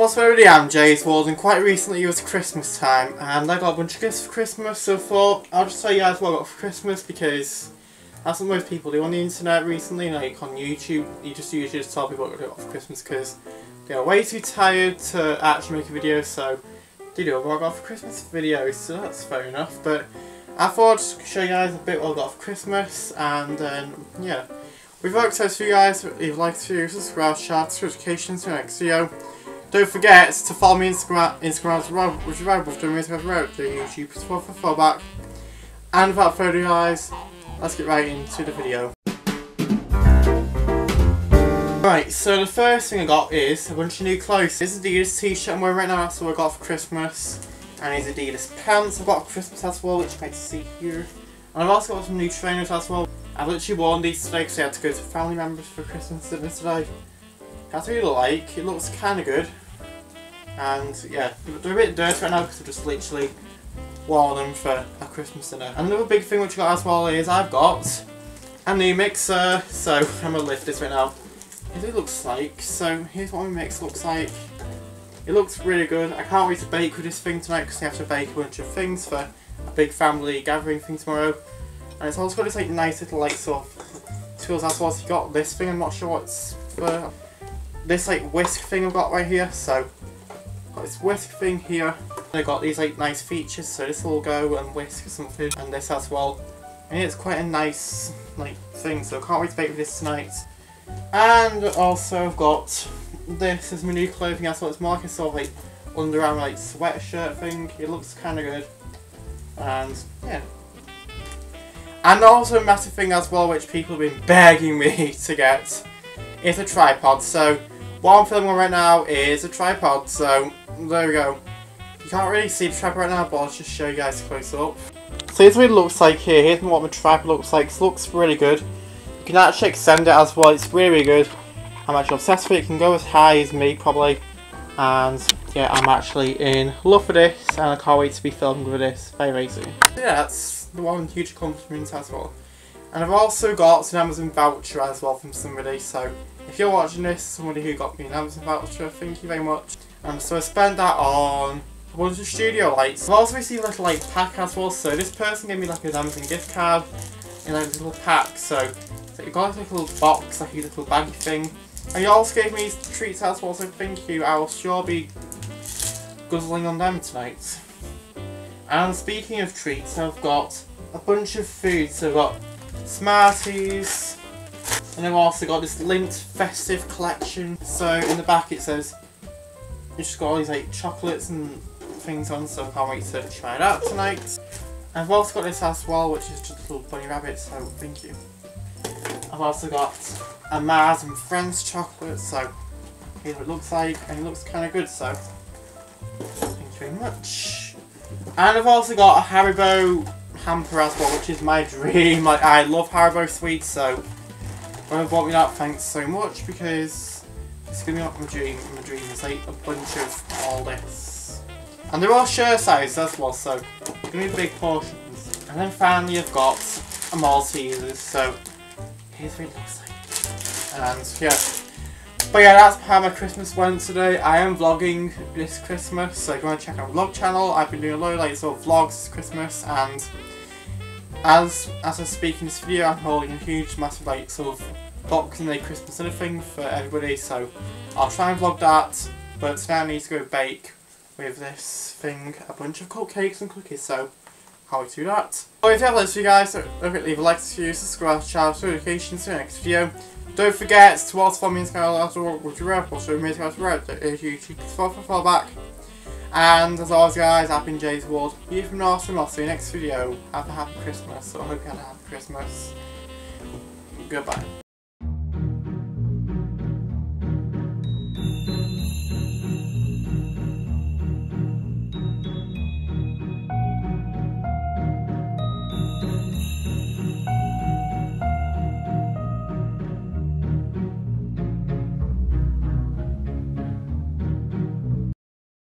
Most am Ja's World and quite recently it was Christmas time and I got a bunch of gifts for Christmas so I thought I'll just tell you guys what I got for Christmas because that's what most people do on the internet recently, like on YouTube, you just usually just tell people what they got for Christmas because they are way too tired to actually make a video so they do a what I got for Christmas videos, so that's fair enough but I thought I'd show you guys a bit what I got for Christmas and then yeah. Without further ado, you guys, if you'd like to subscribe, share, notifications for next video. Don't forget to follow me on Instagram, Instagram as well, which is right above the music road, the YouTube well for fallback. And without further ado guys, let's get right into the video. Right, so the first thing I got is a bunch of new clothes. This is Adidas t-shirt I'm wearing right now, that's what I got for Christmas. And these Adidas pants I've got for Christmas as well, which you can see here. And I've also got some new trainers as well. I've literally worn these today because I had to go to family members for Christmas dinner today. That's what look like. It looks kind of good. And yeah, they're a bit dirty right now because I've just literally worn them for a Christmas dinner. Another big thing which I got as well is I've got a new mixer. So I'm going to lift this right now. Here's what it looks like. So here's what my mix looks like. It looks really good. I can't wait to bake with this thing tonight because I have to bake a bunch of things for a big family gathering thing tomorrow. And it's also got this like nice little like sort of tools as well. So you got this thing, I'm not sure what's for. This like whisk thing I've got right here. So got this whisk thing here. I got these like nice features. So this will go and whisk or something. And this as well. And it's quite a nice like thing. So I can't wait to bake with this tonight. And also I've got this as my new clothing as well. It's more like a sort of like underarm like sweatshirt thing. It looks kind of good. And yeah. And also a massive thing as well which people have been begging me to get is a tripod. So what I'm filming on right now is a tripod. So there we go. You can't really see the trap right now but I'll just show you guys close up. So here's what it looks like here. Here's what my trap looks like. It looks really good. You can actually extend it as well. It's really, really good. I'm actually obsessed with it. It can go as high as me probably. And yeah, I'm actually in love with this and I can't wait to be filming with this very, very soon. Yeah, that's the one huge compliment as well. And I've also got an Amazon voucher as well from somebody, so if you're watching this, somebody who got me an Amazon voucher, thank you very much. Um, so I spent that on a bunch of studio lights. I've also received a little like pack as well, so this person gave me like an Amazon gift card in like a little pack, so, so you got like a little box, like a little baggy thing. And you also gave me treats as well, so thank you. I'll sure be guzzling on them tonight. And speaking of treats, I've got a bunch of food. So I've got Smarties, and I've also got this Lindt festive collection. So in the back it says, just got all these like chocolates and things on, so I can't wait to try it out tonight. I've also got this as well, which is just a little bunny rabbit, so thank you. I've also got a Mars and Friends chocolate, so here's what it looks like, and it looks kind of good, so thank you very much. And I've also got a Haribo hamper as well, which is my dream. Like, I love Haribo sweets, so when bought me that, thanks so much, because it's gonna be like my dream. Is like a bunch of all this. And they're all share size as well, so it's gonna be big portions. And then finally I've got a Maltesers, so here's what it looks like. And yeah. But yeah, that's how my Christmas went today. I am vlogging this Christmas, so want to check out my vlog channel, I've been doing a lot of like sort of vlogs this Christmas, and as as I speak in this video, I'm holding a huge, massive like sort of Boxing Day Christmas dinner thing for everybody, so I'll try and vlog that. But today I need to go bake with this thing a bunch of cupcakes and cookies, so how to do that. So if you have this for you guys, don't forget to leave a like, to subscribe, to channel, notifications to the next video. Don't forget to also follow me on Instagram after work with your rep, also rep, that is YouTube for follow back. And as always guys, I've been Ja's World. You from North and I'll see you next video. Have a happy Christmas. So I hope you had a happy Christmas. Goodbye.